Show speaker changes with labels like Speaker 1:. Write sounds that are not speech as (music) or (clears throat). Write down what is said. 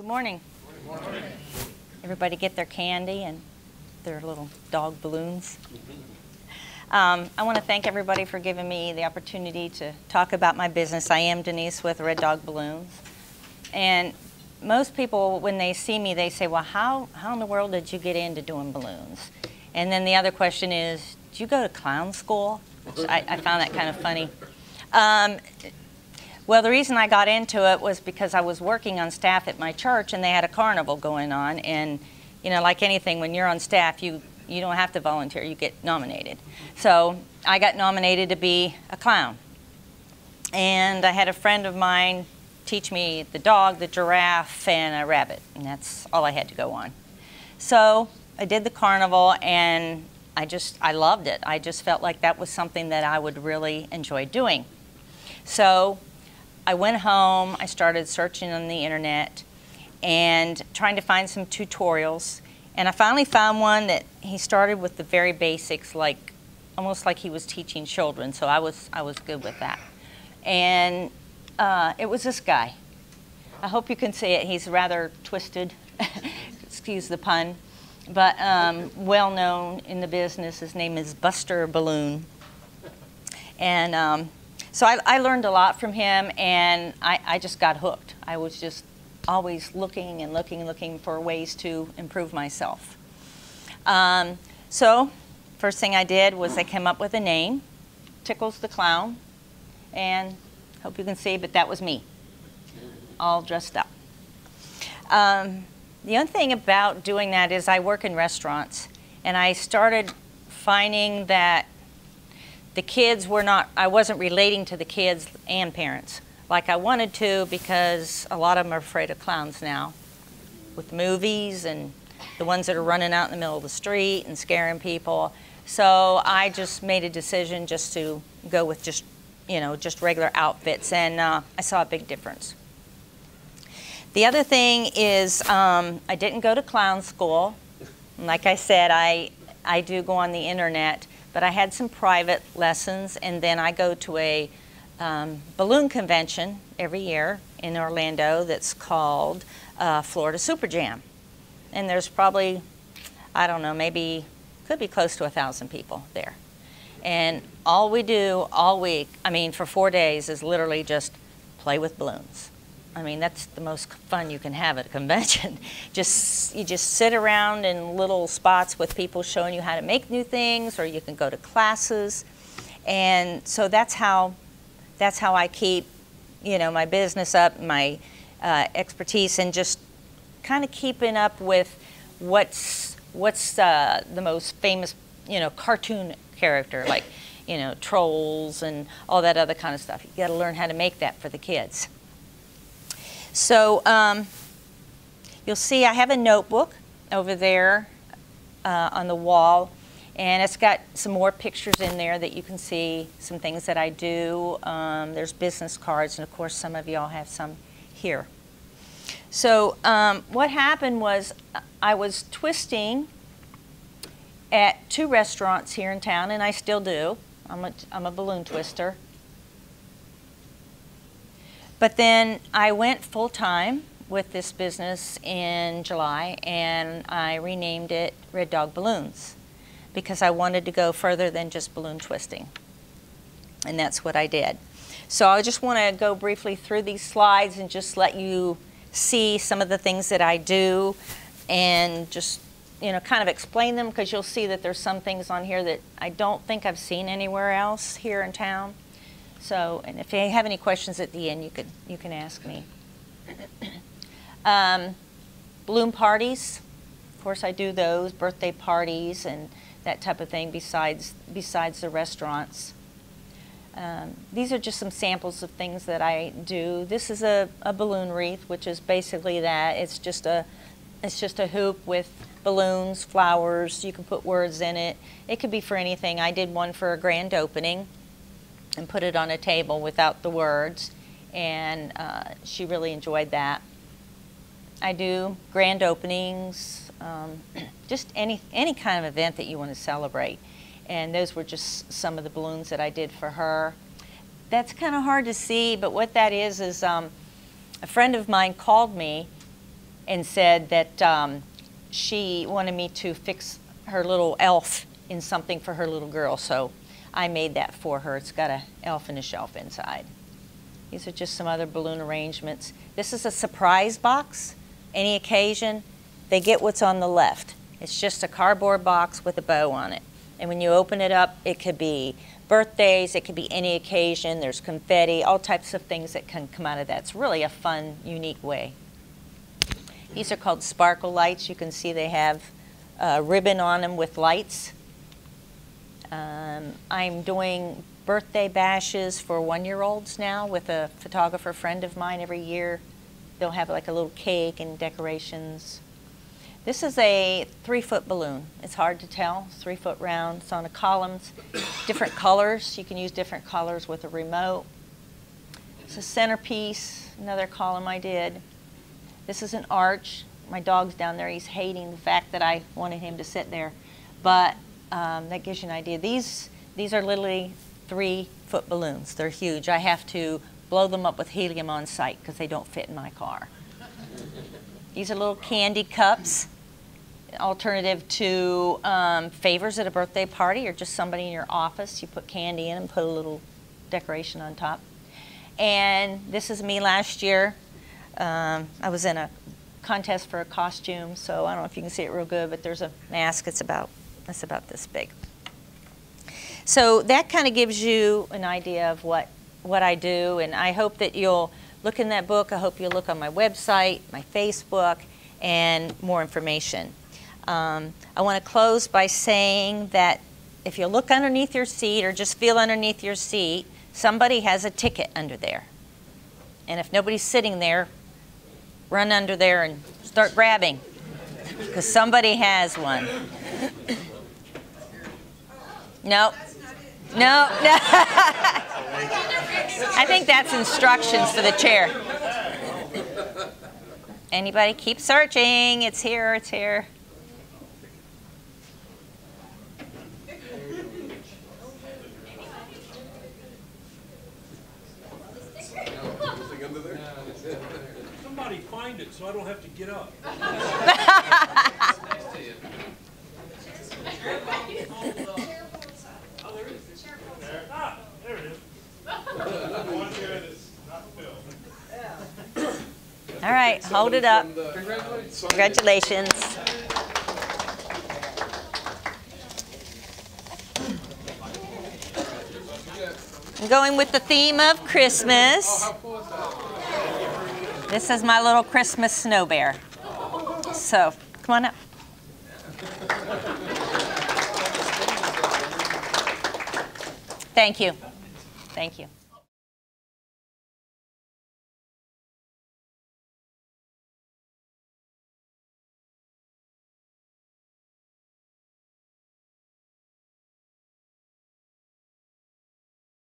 Speaker 1: Good morning. Good morning. Everybody get their candy and their little dog balloons. Um, I want to thank everybody for giving me the opportunity to talk about my business. I am Denise with Red Dog Balloons. And most people, when they see me, they say, Well, how, how in the world did you get into doing balloons? And then the other question is, Did you go to clown school? Which I, I found that kind of funny. Um, well, the reason I got into it was because I was working on staff at my church and they had a carnival going on. And, you know, like anything, when you're on staff, you, you don't have to volunteer, you get nominated. So I got nominated to be a clown. And I had a friend of mine teach me the dog, the giraffe, and a rabbit. And that's all I had to go on. So I did the carnival and I just, I loved it. I just felt like that was something that I would really enjoy doing. So I went home, I started searching on the internet and trying to find some tutorials. And I finally found one that he started with the very basics, like almost like he was teaching children. So I was, I was good with that. And uh, it was this guy. I hope you can see it. He's rather twisted, (laughs) excuse the pun, but um, well known in the business. His name is Buster Balloon. And um, so I, I, learned a lot from him, and I, I, just got hooked. I was just always looking and looking and looking for ways to improve myself. Um, so, first thing I did was I came up with a name, Tickles the Clown, and hope you can see, but that was me, all dressed up. Um, the other thing about doing that is I work in restaurants, and I started finding that the kids were not, I wasn't relating to the kids and parents like I wanted to because a lot of them are afraid of clowns now with movies and the ones that are running out in the middle of the street and scaring people. So I just made a decision just to go with just, you know, just regular outfits and uh, I saw a big difference. The other thing is um, I didn't go to clown school. Like I said, I, I do go on the internet but I had some private lessons, and then I go to a um, balloon convention every year in Orlando that's called uh, Florida Super Jam. And there's probably, I don't know, maybe, could be close to a thousand people there. And all we do all week, I mean, for four days, is literally just play with balloons. I mean, that's the most fun you can have at a convention. (laughs) just you just sit around in little spots with people showing you how to make new things, or you can go to classes, and so that's how that's how I keep, you know, my business up, my uh, expertise, and just kind of keeping up with what's what's uh, the most famous, you know, cartoon character like, you know, trolls and all that other kind of stuff. You got to learn how to make that for the kids. So um, you'll see I have a notebook over there uh, on the wall and it's got some more pictures in there that you can see some things that I do. Um, there's business cards and of course some of y'all have some here. So um, what happened was I was twisting at two restaurants here in town and I still do. I'm a, I'm a balloon twister. But then I went full time with this business in July and I renamed it Red Dog Balloons because I wanted to go further than just balloon twisting. And that's what I did. So I just want to go briefly through these slides and just let you see some of the things that I do and just you know kind of explain them because you'll see that there's some things on here that I don't think I've seen anywhere else here in town. So, and if you have any questions at the end, you could you can ask me. (coughs) um, balloon parties, of course, I do those birthday parties and that type of thing. Besides besides the restaurants, um, these are just some samples of things that I do. This is a, a balloon wreath, which is basically that. It's just a it's just a hoop with balloons, flowers. You can put words in it. It could be for anything. I did one for a grand opening and put it on a table without the words, and uh, she really enjoyed that. I do grand openings, um, (clears throat) just any any kind of event that you want to celebrate, and those were just some of the balloons that I did for her. That's kind of hard to see, but what that is is um, a friend of mine called me and said that um, she wanted me to fix her little elf in something for her little girl. So I made that for her. It's got a elf and a shelf inside. These are just some other balloon arrangements. This is a surprise box. Any occasion, they get what's on the left. It's just a cardboard box with a bow on it. And when you open it up, it could be birthdays, it could be any occasion. There's confetti, all types of things that can come out of that. It's really a fun, unique way. These are called sparkle lights. You can see they have a ribbon on them with lights. Um, I'm doing birthday bashes for one-year-olds now with a photographer friend of mine every year. They'll have like a little cake and decorations. This is a three-foot balloon. It's hard to tell. Three foot round. It's on a columns, (coughs) different colors. You can use different colors with a remote. It's a centerpiece, another column I did. This is an arch. My dog's down there. He's hating the fact that I wanted him to sit there. But um, that gives you an idea. These, these are literally three foot balloons. They're huge. I have to blow them up with helium on site because they don't fit in my car. These are little candy cups, alternative to um, favors at a birthday party or just somebody in your office. You put candy in and put a little decoration on top. And this is me last year. Um, I was in a contest for a costume, so I don't know if you can see it real good, but there's a mask. It's about that's about this big. So that kind of gives you an idea of what what I do, and I hope that you'll look in that book. I hope you'll look on my website, my Facebook, and more information. Um, I want to close by saying that if you look underneath your seat or just feel underneath your seat, somebody has a ticket under there. And if nobody's sitting there, run under there and start grabbing because somebody has one. (laughs) No. No, no. I think that's instructions for the chair. Anybody keep searching. It's here, it's here.
Speaker 2: Somebody find it so I don't have to get up. (laughs) Ah, there it is. One here that's not filled.
Speaker 1: All right, hold it up. Congratulations. I'm going with the theme of Christmas. This is my little Christmas snow bear. So, come on up. Thank you. Thank you.